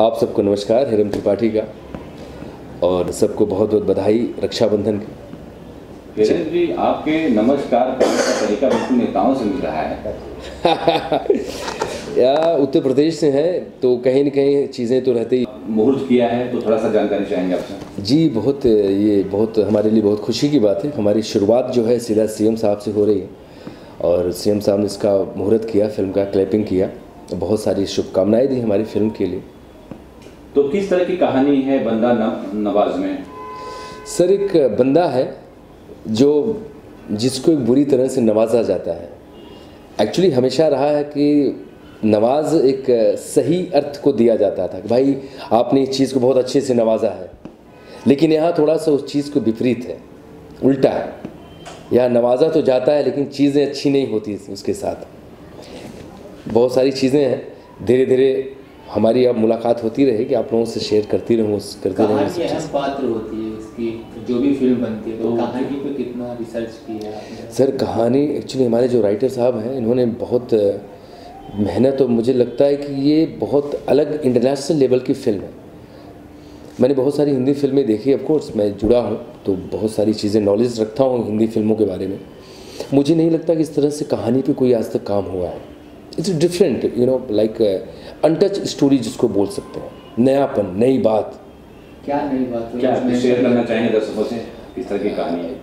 आप सबको नमस्कार हिरम त्रिपाठी का। और सबको बहुत बहुत बधाई रक्षाबंधन की। जी। आपके नमस्कार करने का तरीका बिल्कुल नेताओं से मिल रहा है। या उत्तर प्रदेश से हैं तो कहीं ना कहीं चीज़ें तो रहती ही। मुहूर्त किया है तो थोड़ा सा जानकारी चाहेंगे आपसे। जी बहुत ये बहुत हमारे लिए बहुत खुशी की बात है। हमारी शुरुआत जो है सीधा सीएम साहब से हो रही है। और सीएम साहब ने इसका मुहूर्त किया फ़िल्म का क्लैपिंग किया। बहुत सारी शुभकामनाएँ दी हमारी फ़िल्म के लिए। तो किस तरह की कहानी है बंदा नवाज़ में? सर, एक बंदा है जो, जिसको एक बुरी तरह से नवाजा जाता है। एक्चुअली हमेशा रहा है कि नवाज़ एक सही अर्थ को दिया जाता था कि भाई, आपने इस चीज़ को बहुत अच्छे से नवाजा है। लेकिन यहाँ थोड़ा सा उस चीज़ को विपरीत है, उल्टा है। यहाँ नवाजा तो जाता है, लेकिन चीज़ें अच्छी नहीं होती उसके साथ। बहुत सारी चीज़ें हैं धीरे धीरे हमारी अब मुलाकात होती रहेगी आप लोगों से शेयर करती रहूँ करते अहम पात्र होती है इसकी जो भी फ़िल्म बनती है तो कहानी पे कितना रिसर्च किया सर कहानी एक्चुअली हमारे जो राइटर साहब हैं इन्होंने बहुत मेहनत और मुझे लगता है कि ये बहुत अलग इंटरनेशनल लेवल की फ़िल्म है। मैंने बहुत सारी हिंदी फ़िल्में देखी ऑफ़ कोर्स मैं जुड़ा हूँ तो बहुत सारी चीज़ें नॉलेज रखता हूँ हिंदी फ़िल्मों के बारे में। मुझे नहीं लगता कि इस तरह से कहानी पे कोई आज तक काम हुआ है। It's different you know like untouched story जिसको बोल सकते हैं। नयापन नई बात। क्या नई बात क्या शेयर करना चाहेंगे दर्शकों से? किस तरह की कहानी है?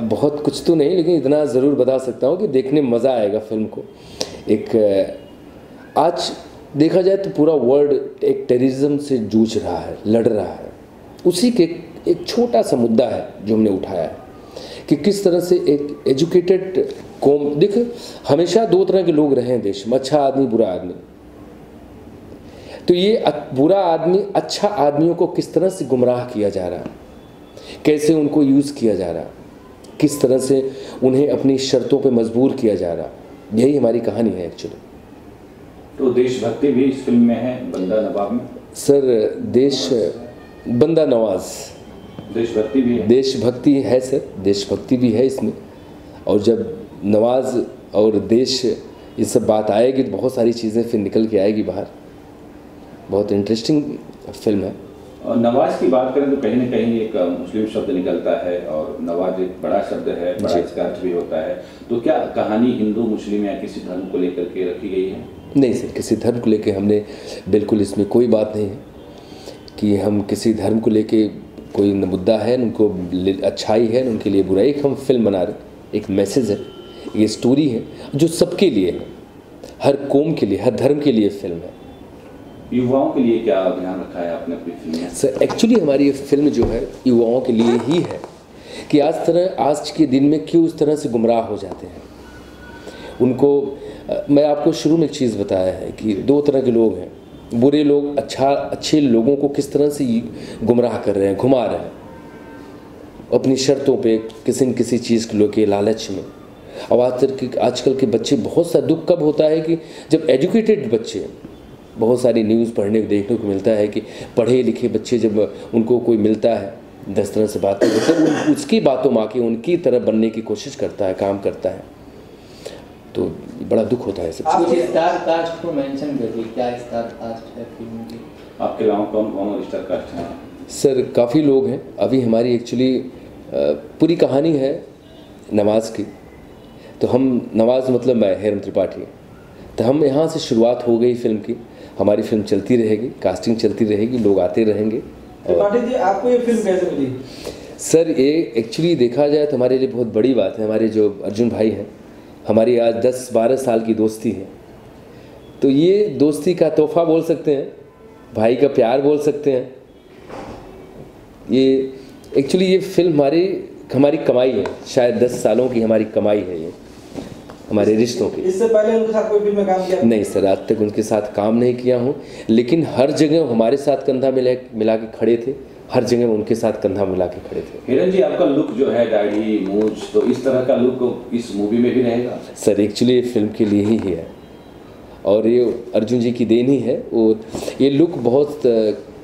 बहुत कुछ तो नहीं लेकिन इतना ज़रूर बता सकता हूँ कि देखने में मज़ा आएगा फ़िल्म को। एक आज देखा जाए तो पूरा वर्ल्ड एक टेररिज्म से जूझ रहा है लड़ रहा है। उसी के एक, एक छोटा सा मुद्दा है जो हमने उठाया है। कि किस तरह से एक एजुकेटेड कौम देख हमेशा दो तरह के लोग रहे हैं देश में अच्छा आदमी बुरा आदमी। तो ये बुरा आदमी अच्छा आदमियों को किस तरह से गुमराह किया जा रहा? कैसे उनको यूज़ किया जा रहा? किस तरह से उन्हें अपनी शर्तों पे मजबूर किया जा रहा? यही हमारी कहानी है एक्चुअली तो देशभक्ति भी इस फ़िल्म में है बंदा नवाब में? सर देश बंदा नवाज़। देशभक्ति भी है। देशभक्ति है सर। देशभक्ति भी है इसमें। और जब नवाज़ और देश ये सब बात आएगी तो बहुत सारी चीज़ें फिर निकल के आएगी बाहर। बहुत इंटरेस्टिंग फ़िल्म है। और नवाज़ की बात करें तो कहीं ना कहीं एक मुस्लिम शब्द निकलता है और नवाज़ एक बड़ा शब्द है बड़ा इसका अर्थ भी होता है। तो क्या कहानी हिंदू मुस्लिम या किसी धर्म को लेकर के रखी गई है? नहीं सर किसी धर्म को लेके हमने बिल्कुल इसमें कोई बात नहीं है कि हम किसी धर्म को लेके कोई न मुद्दा है न उनको अच्छाई है न उनके लिए बुराई एक हम फ़िल्म बना रहे एक मैसेज है ये स्टोरी है जो सबके लिए है। हर कौम के लिए हर धर्म के लिए फ़िल्म है। युवाओं के लिए क्या ध्यान रखा है आपने अपनी फ़िल्म में? सर एक्चुअली हमारी ये फ़िल्म जो है युवाओं के लिए ही है। कि आज तरह आज के दिन में क्यों इस तरह से गुमराह हो जाते हैं? उनको मैं आपको शुरू में एक चीज़ बताया है कि दो तरह के लोग हैं। बुरे लोग अच्छा अच्छे लोगों को किस तरह से गुमराह कर रहे हैं, घुमा रहे हैं? अपनी शर्तों पे किसी न किसी चीज़ को लेके लालच में। अब आज तक के, आजकल के बच्चे, बहुत सा दुख कब होता है कि जब एजुकेटेड बच्चे बहुत सारी न्यूज़ पढ़ने को देखने को मिलता है कि पढ़े लिखे बच्चे जब उनको कोई मिलता है, दस तरह से बातें करते उन, उसकी बातों में आके उनकी तरह बनने की कोशिश करता है, काम करता है। तो बड़ा दुख होता है सब कुछ स्टार कास्ट को मेंशन करिए क्या स्टार कास्ट है फ़िल्म की आपके अलावा कौन कौन स्टार कास्ट हैं? सर काफ़ी लोग हैं। अभी हमारी एक्चुअली पूरी कहानी है नमाज़ की। तो हम नवाज़ मतलब मैं हेरम त्रिपाठी तो हम यहाँ से शुरुआत हो गई फ़िल्म की। हमारी फ़िल्म चलती रहेगी कास्टिंग चलती रहेगी लोग आते रहेंगे। और त्रिपाठी जी आपको ये फ़िल्म कैसे मिली? सर ये एक्चुअली देखा जाए तो हमारे लिए बहुत बड़ी बात है। हमारे जो अर्जुन भाई हैं हमारी आज 10-12 साल की दोस्ती है। तो ये दोस्ती का तोहफा बोल सकते हैं भाई का प्यार बोल सकते हैं। ये एक्चुअली ये फ़िल्म हमारी हमारी कमाई है शायद 10 सालों की हमारी कमाई है ये हमारे रिश्तों की। इससे पहले उनके साथ कोई फ़िल्म में काम किया? नहीं सर आज तक उनके साथ काम नहीं किया हूँ लेकिन हर जगह हमारे साथ कंधा मिला मिला के खड़े थे। हर जगह वो उनके साथ कंधा मिला के खड़े थे। हिरन जी आपका लुक जो है दाढ़ी मूछ तो इस तरह का लुक इस मूवी में भी रहेगा? सर एक्चुअली ये फ़िल्म के लिए ही है। और ये अर्जुन जी की देन ही है। और ये लुक बहुत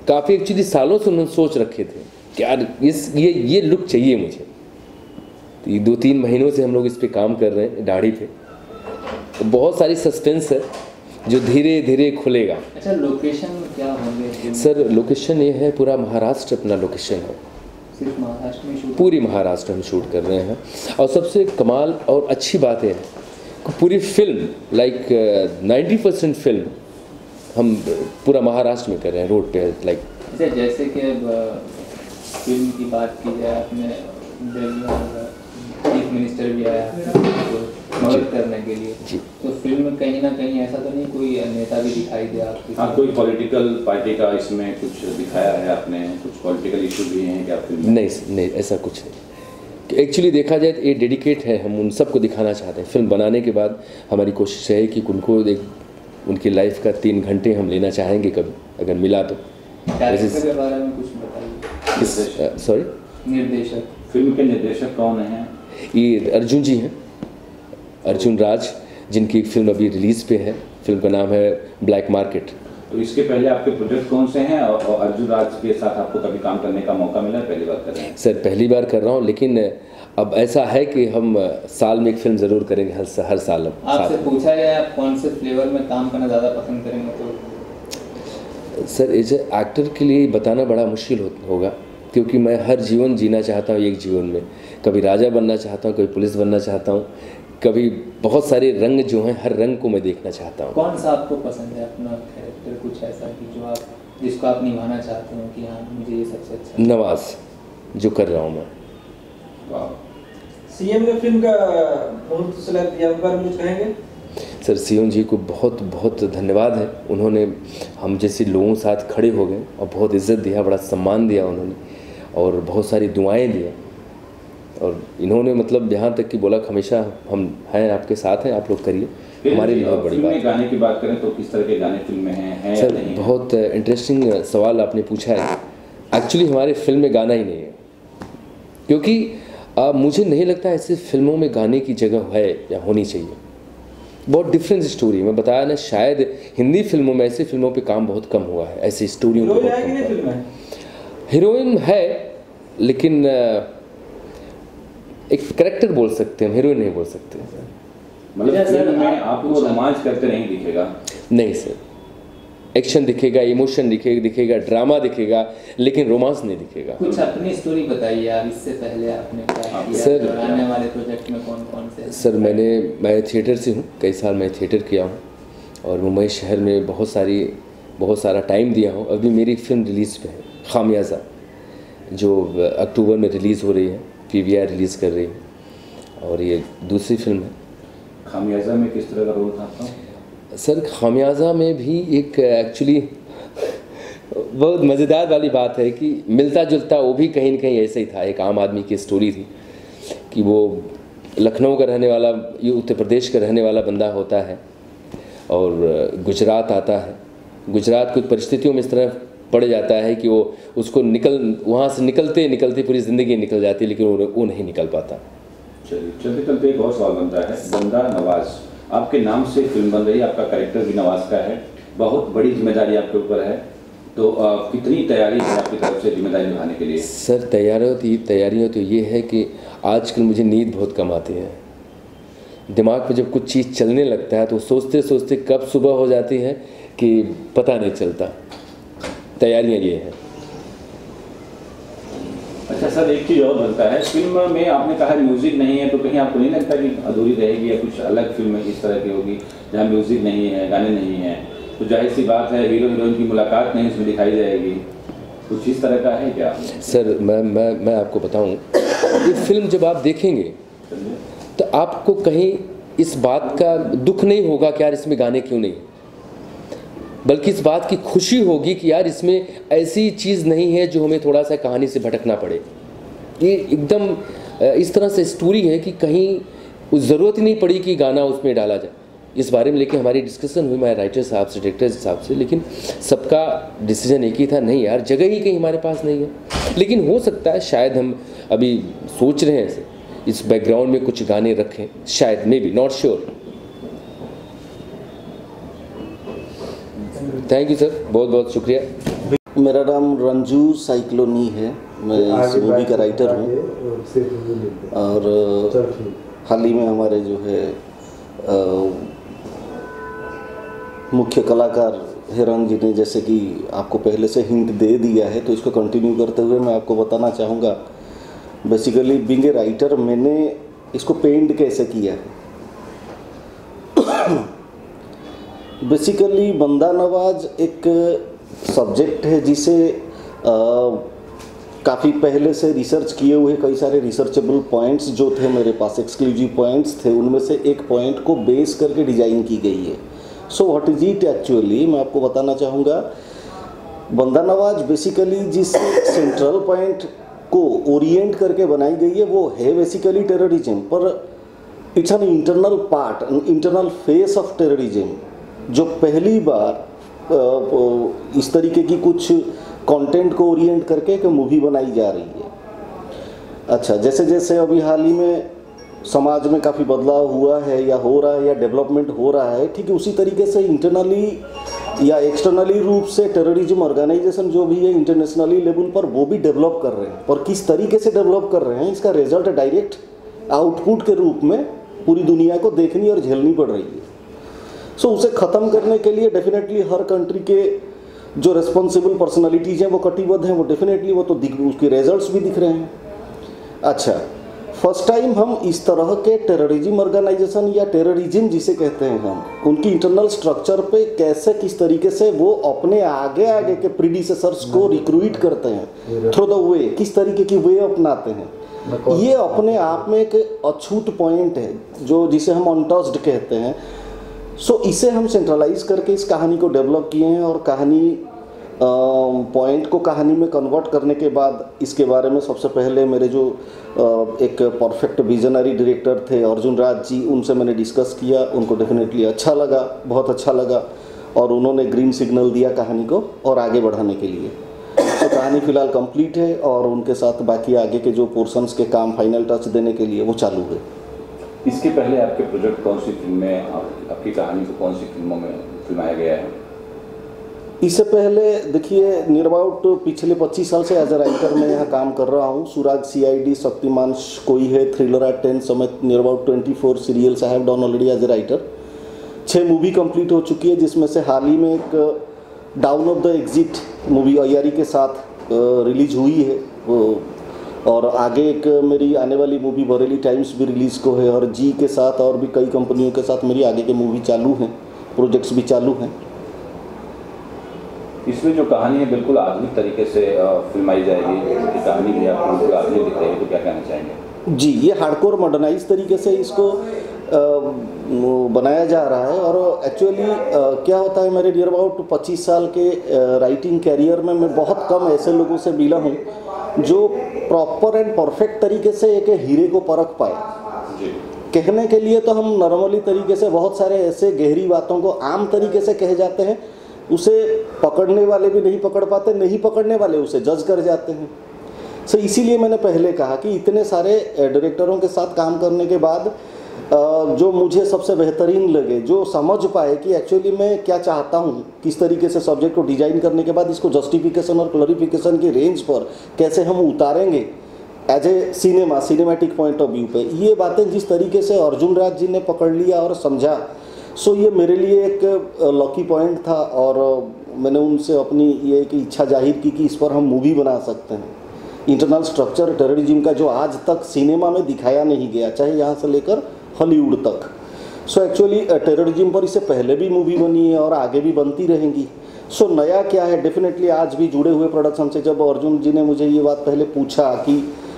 काफ़ी एक्चुअली सालों से उन्होंने सोच रखे थे कि यार इस ये ये लुक चाहिए मुझे। तो ये दो तीन महीनों से हम लोग इस पर काम कर रहे हैं दाढ़ी पे। तो बहुत सारी सस्पेंस है। जो धीरे धीरे खुलेगा। अच्छा लोकेशन क्या होंगे? सर लोकेशन ये है पूरा महाराष्ट्र अपना लोकेशन है। सिर्फ़ महाराष्ट्र में शूट पूरी महाराष्ट्र में शूट कर रहे हैं। और सबसे कमाल और अच्छी बात है कि पूरी film like ninety percent film हम पूरा महाराष्ट्र में कर रहे हैं रोड पे लाइक अच्छा जैसे कि अब फ़िल्म की बात की जाए अपने चीफ मिनिस्टर भी आया मदद करने के लिए। जी। तो फ़िल्म में कहीं ना कहीं ऐसा तो नहीं कोई नेता भी दिखाई दे आपकी हाँ कोई पॉलिटिकल पार्टी का इसमें कुछ दिखाया है आपने? कुछ पॉलिटिकल इशू भी हैं क्या फ़िल्म नहीं नहीं ऐसा कुछ नहीं। एक्चुअली देखा जाए तो ये डेडिकेट है हम उन सबको दिखाना चाहते हैं। फ़िल्म बनाने के बाद हमारी कोशिश है कि उनको एक उनकी लाइफ का तीन घंटे हम लेना चाहेंगे कभी अगर मिला तो। बारे में कुछ बताइए? सॉरी निर्देशक। फ़िल्म के निर्देशक कौन हैं? ये अर्जुन जी हैं। अर्जुन राज जिनकी फ़िल्म अभी रिलीज़ पे है। फ़िल्म का नाम है ब्लैक मार्केट तो इसके पहले आपके प्रोजेक्ट कौन से हैं और अर्जुन राज के साथ आपको कभी काम करने का मौका मिला? है? पहली बार कर रहे हैं। सर पहली बार कर रहा हूँ लेकिन अब ऐसा है कि हम साल में एक फ़िल्म ज़रूर करेंगे हर हर साल अब आपसे पूछा गया आप कौन से फ्लेवर में काम करना ज़्यादा पसंद करेंगे? तो सर एज ए एक्टर के लिए बताना बड़ा मुश्किल हो, होगा क्योंकि मैं हर जीवन जीना चाहता हूँ एक जीवन में। कभी राजा बनना चाहता हूँ कभी पुलिस बनना चाहता हूँ कभी बहुत सारे रंग जो हैं हर रंग को मैं देखना चाहता हूँ। कौन सा आपको पसंद है अपना कैरेक्टर कुछ ऐसा कि जो आप जिसको आप निभाना चाहते हो कि हाँ मुझे ये सबसे अच्छा नवाज़ जो कर रहा हूँ मैं। सीएम ने फ़िल्म का मुहूर्त सेलेक्ट दिया बारे कुछ कहेंगे? सर सीएम जी को बहुत बहुत धन्यवाद है। उन्होंने हम जैसे लोगों साथ खड़े हो गए और बहुत इज़्ज़त दिया बड़ा सम्मान दिया उन्होंने और बहुत सारी दुआएँ दिया। और इन्होंने मतलब यहाँ तक कि बोला हमेशा हम हैं आपके साथ हैं आप लोग करिए। हमारे लिए बहुत बड़ी बात गाने की बात करें तो किस तरह के गाने फ़िल्म में हैं हैं सर नहीं? बहुत इंटरेस्टिंग सवाल आपने पूछा है। एक्चुअली हमारे फ़िल्म में गाना ही नहीं है। क्योंकि आ, मुझे नहीं लगता ऐसे फ़िल्मों में गाने की जगह है या होनी चाहिए। बहुत डिफरेंट स्टोरी मैं बताया ना शायद हिंदी फ़िल्मों में ऐसी फ़िल्मों पे काम बहुत कम हुआ है। ऐसी स्टोरियों हीरोइन बहुत है। कम हीरोइन है लेकिन एक करेक्टर बोल सकते हैं हीरोइन नहीं बोल सकते। मतलब आपको रोमांच करते नहीं दिखेगा। नहीं सर एक्शन दिखेगा इमोशन दिखेगा दिखेगा ड्रामा दिखेगा लेकिन रोमांस नहीं दिखेगा। कुछ अपनी स्टोरी बताइए आप इससे पहले आपने क्या किया सर- आने वाले प्रोजेक्ट में कौन कौन से? सर मैंने मैं थिएटर से हूँ कई साल मैं थिएटर किया हूँ और मुंबई शहर में बहुत सारी बहुत सारा टाइम दिया हूँ। अभी मेरी फ़िल्म रिलीज़ पे है खामियाजा जो अक्टूबर में रिलीज़ हो रही है। पी रिलीज़ कर रही है। और ये दूसरी फ़िल्म है। खामियाजा में किस तरह का रोल था आपका? सर खामियाजा में भी एक एक्चुअली बहुत मज़ेदार वाली बात है कि मिलता जुलता वो भी कहीं ना कहीं ऐसे ही था। एक आम आदमी की स्टोरी थी कि वो लखनऊ का रहने वाला ये उत्तर प्रदेश का रहने वाला बंदा होता है और गुजरात आता है। गुजरात कुछ परिस्थितियों में इस तरह पड़ जाता है कि वो उसको निकल वहाँ से निकलते निकलते पूरी ज़िंदगी निकल जाती है लेकिन वो वो नहीं निकल पाता। चलिए चलते चलते एक और सवाल बनता है। बंदा नवाज़ आपके नाम से फ़िल्म बन रही है आपका कैरेक्टर भी नवाज़ का है। बहुत बड़ी ज़िम्मेदारी आपके ऊपर है। तो कितनी तैयारी है आपकी तरफ़ से ज़िम्मेदारी निभाने के लिए? सर तैयारियों तो तैयारियाँ तो ये है कि आजकल मुझे नींद बहुत कम आती है। दिमाग में जब कुछ चीज़ चलने लगता है तो सोचते सोचते कब सुबह हो जाती है कि पता नहीं चलता। तैयारियाँ ये हैं। अच्छा सर एक चीज़ और बनता है। फ़िल्म में आपने कहा म्यूज़िक नहीं है तो कहीं आपको नहीं लगता कि अधूरी रहेगी या कुछ अलग फ़िल्म इस तरह की होगी जहाँ म्यूज़िक नहीं है गाने नहीं है? तो ज़ाहिर सी बात है हीरो हीरोइन की मुलाकात नहीं उसमें दिखाई जाएगी। कुछ इस तरह का है क्या? सर मैं मैं मैं आपको बताऊँ ये फ़िल्म जब आप देखेंगे तो आपको कहीं इस बात का दुख नहीं होगा कि यार इसमें गाने क्यों नहीं बल्कि इस बात की खुशी होगी कि यार इसमें ऐसी चीज़ नहीं है जो हमें थोड़ा सा कहानी से भटकना पड़े। ये एकदम इस तरह से स्टोरी है कि कहीं ज़रूरत ही नहीं पड़ी कि गाना उसमें डाला जाए। इस बारे में लेके हमारी डिस्कशन हुई हमारे राइटर साहब से डायरेक्टर साहब से, लेकिन सबका डिसीज़न एक ही था, नहीं यार, जगह ही कहीं हमारे पास नहीं है। लेकिन हो सकता है शायद हम अभी सोच रहे हैं इस बैकग्राउंड में कुछ गाने रखें, शायद maybe not sure thank you sir बहुत बहुत शुक्रिया। मेरा नाम रंजू साइक्लोनी है। मैं इस मूवी का राइटर हूँ। और हाल ही में हमारे जो है मुख्य कलाकार हिरंग जी ने जैसे कि आपको पहले से हिंट दे दिया है तो इसको कंटिन्यू करते हुए मैं आपको बताना चाहूँगा। बेसिकली बिंग ए राइटर मैंने इसको पेंट कैसे किया है? बेसिकली बंदा नवाज़ एक सब्जेक्ट है जिसे काफ़ी पहले से रिसर्च किए हुए कई सारे रिसर्चेबल पॉइंट्स जो थे मेरे पास एक्सक्लूसिव पॉइंट्स थे, उनमें से एक पॉइंट को बेस करके डिज़ाइन की गई है। So what is it actually मैं आपको बताना चाहूँगा। बंदा नवाज़ बेसिकली जिस सेंट्रल पॉइंट को ओरिएंट करके बनाई गई है, वो है बेसिकली टेररिज्म पर it's an internal part internal face of terrorism जो पहली बार इस तरीके की कुछ कंटेंट को ओरिएंट करके एक मूवी बनाई जा रही है। अच्छा जैसे जैसे अभी हाल ही में समाज में काफ़ी बदलाव हुआ है या हो रहा है या डेवलपमेंट हो रहा है, ठीक है, उसी तरीके से इंटरनली या एक्सटर्नली रूप से टेररिज्म ऑर्गेनाइजेशन जो भी है इंटरनेशनली लेवल पर, वो भी डेवलप कर रहे हैं। और किस तरीके से डेवलप कर रहे हैं, इसका रिज़ल्ट डायरेक्ट आउटपुट के रूप में पूरी दुनिया को देखनी और झेलनी पड़ रही है। सो so, उसे ख़त्म करने के लिए डेफिनेटली हर कंट्री के जो रिस्पॉन्सिबल पर्सनालिटीज़ हैं वो कटिबद्ध हैं वो डेफिनेटली वो तो दिख उसके रिजल्ट्स भी दिख रहे हैं। अच्छा फ़र्स्ट टाइम हम इस तरह के टेररिज्म ऑर्गेनाइजेशन या टेररिज्म जिसे कहते हैं हम उनकी इंटरनल स्ट्रक्चर पे कैसे किस तरीके से वो अपने आगे आगे के प्रीडिसेसर्स को रिक्रूट करते हैं थ्रू द वे किस तरीके की वे अपनाते हैं। ये अपने आप में एक अछूत पॉइंट है जो जिसे हम अनटस्ड कहते हैं। सो so, इसे हम सेंट्रलाइज करके इस कहानी को डेवलप किए हैं और कहानी पॉइंट को कहानी में कन्वर्ट करने के बाद इसके बारे में सबसे पहले मेरे जो एक परफेक्ट विजनरी डायरेक्टर थे अर्जुन राज जी उनसे मैंने डिस्कस किया उनको डेफिनेटली अच्छा लगा बहुत अच्छा लगा और उन्होंने ग्रीन सिग्नल दिया कहानी को और आगे बढ़ाने के लिए। तो कहानी फ़िलहाल कंप्लीट है और उनके साथ बाकी आगे के जो पोर्शंस के काम फाइनल टच देने के लिए वो चालू है। इसके पहले आपके प्रोजेक्ट कौन सी फ़िल्में आप, आपकी कहानी को कौन सी फ़िल्मों में फिल्माया गया है? इससे पहले देखिए नियर अबाउट पिछले 25 साल से एज ए राइटर मैं यहाँ काम कर रहा हूँ। सुराग सीआईडी शक्तिमान कोई है थ्रिलर एट टेन समेत near about 24 serials I have done already as a writer छः मूवी कंप्लीट हो चुकी है जिसमें से हाल ही में एक down of the exit movie Aiyaary के साथ रिलीज़ हुई है। और आगे एक मेरी आने वाली मूवी बरेली टाइम्स भी रिलीज़ को है और जी के साथ और भी कई कंपनियों के साथ मेरी आगे की मूवी चालू हैं प्रोजेक्ट्स भी चालू हैं। इसमें जो कहानी है बिल्कुल आधुनिक तरीके से फिल्माई जाएगी। कहानी भी आपको बिल्कुल आधुनिक दिख रही है तो क्या कहना चाहेंगे? जी ये हार्डकोर मॉडर्नाइज तरीके से इसको बनाया जा रहा है और एक्चुअली क्या होता है मेरे नियर अबाउट 25 साल के राइटिंग कैरियर में मैं बहुत कम ऐसे लोगों से मिला हूँ जो प्रॉपर एंड परफेक्ट तरीके से एक हीरे को परख पाए। कहने के लिए तो हम नॉर्मली तरीके से बहुत सारे ऐसे गहरी बातों को आम तरीके से कहे जाते हैं। उसे पकड़ने वाले भी नहीं पकड़ पाते नहीं पकड़ने वाले उसे जज कर जाते हैं। सो इसीलिए मैंने पहले कहा कि इतने सारे डायरेक्टरों के साथ काम करने के बाद जो मुझे सबसे बेहतरीन लगे, जो समझ पाए कि एक्चुअली मैं क्या चाहता हूँ, किस तरीके से सब्जेक्ट को डिज़ाइन करने के बाद इसको जस्टिफिकेशन और क्लरिफिकेशन की रेंज पर कैसे हम उतारेंगे as a cinema cinematic point of view पे, ये बातें जिस तरीके से अर्जुन राज जी ने पकड़ लिया और समझा सो ये मेरे लिए एक लकी पॉइंट था और मैंने उनसे अपनी ये एक इच्छा ज़ाहिर की कि इस पर हम मूवी बना सकते हैं। इंटरनल स्ट्रक्चर टेररिज्म का जो आज तक सिनेमा में दिखाया नहीं गया, चाहे यहाँ से लेकर हॉलीवुड तक। सो एक्चुअली टेररिज्म पर इससे पहले भी मूवी बनी है और आगे भी बनती रहेंगी। सो so, नया क्या है? डेफिनेटली आज भी जुड़े हुए प्रोडक्शन से जब अर्जुन जी ने मुझे ये बात पहले पूछा कि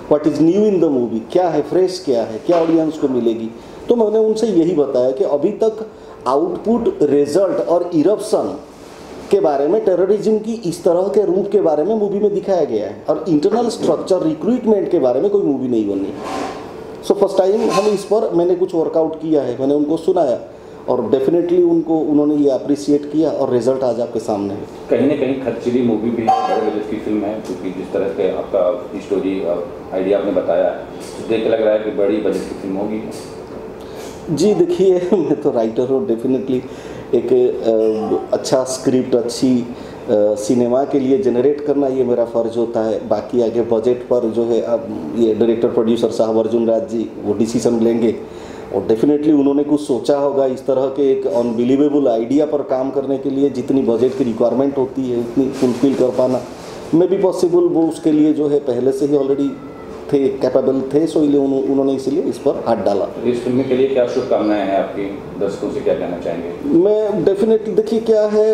what is new in the movie क्या है फ्रेश क्या है क्या ऑडियंस को मिलेगी? तो मैंने उनसे यही बताया कि अभी तक आउटपुट रिज़ल्ट और इरप्शन के बारे में टेररिज्म की इस तरह के रूप के बारे में मूवी में दिखाया गया है। और इंटरनल स्ट्रक्चर रिक्रूटमेंट के बारे में कोई मूवी नहीं बनी। सो फ़र्स्ट टाइम हम इस पर मैंने कुछ वर्कआउट किया है मैंने उनको सुनाया और डेफिनेटली उनको उन्होंने ये अप्रिसिएट किया और रिज़ल्ट आज आपके सामने है। कहीं ना कहीं खर्चीली मूवी भी बड़े बजट की फ़िल्म है क्योंकि जिस तरह के आपका स्टोरी आइडिया आपने बताया तो देख लग रहा है कि बड़ी बजट की फ़िल्म होगी। जी देखिए मैं तो राइटर हूँ डेफिनेटली एक अच्छा स्क्रिप्ट अच्छी सिनेमा के लिए जनरेट करना ये मेरा फ़र्ज़ होता है। बाकी आगे बजट पर जो है, अब ये डायरेक्टर प्रोड्यूसर साहब, अर्जुन राज जी, वो डिसीज़न लेंगे। और डेफिनेटली उन्होंने कुछ सोचा होगा इस तरह के एक अनबिलीवेबल आइडिया पर काम करने के लिए, जितनी बजट की रिक्वायरमेंट होती है, उतनी फुलफिल कर पाना। मे बी पॉसिबल वो उसके लिए जो है, पहले से ही ऑलरेडी थे कैपेबल थे सो इसलिए उन्हों- उन्होंने इसलिए इस पर हाथ डाला। इस फ़िल्म के लिए क्या शुभकामनाएँ हैं आपकी? दर्शकों से क्या कहना चाहेंगे? मैं डेफिनेटली देखिए क्या है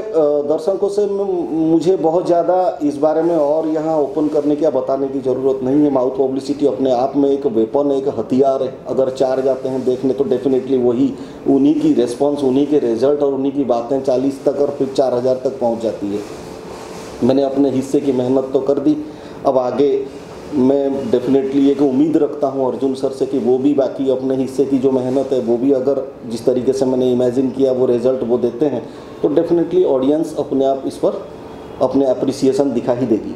दर्शकों से मुझे बहुत ज़्यादा इस बारे में और यहाँ ओपन करने की बताने की ज़रूरत नहीं है। माउथ पब्लिसिटी अपने आप में एक वेपन एक हथियार है। अगर चार जाते हैं देखने तो डेफिनेटली वही उन्हीं की रेस्पॉन्स उन्हीं के रिज़ल्ट और उन्हीं की बातें चालीस तक और फिर चार हज़ार तक पहुँच जाती है। मैंने अपने हिस्से की मेहनत तो कर दी। अब आगे मैं डेफिनेटली एक उम्मीद रखता हूँ अर्जुन सर से कि वो भी बाकी अपने हिस्से की जो मेहनत है, वो भी अगर जिस तरीके से मैंने इमेजिन किया, वो रिज़ल्ट वो देते हैं तो डेफिनेटली ऑडियंस अपने आप इस पर अपने अप्रिसिएशन दिखा ही देगी।